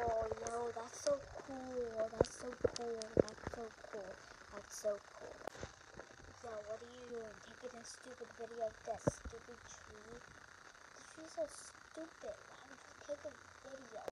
Oh, no! that's so cool. That's so cool. That's so cool. That's so cool. Yo, what are you doing? Taking a stupid video of this stupid tree? The tree's so stupid.